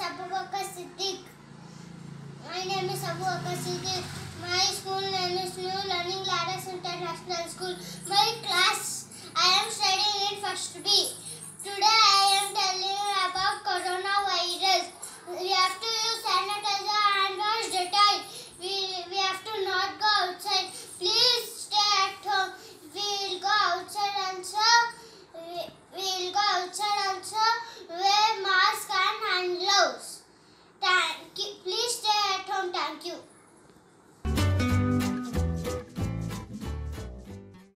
is Abu Bakr Siddiq. My name is Abu Bakr Siddiq. My school name is New Learning Ladders International School. My class, I am studying in first B.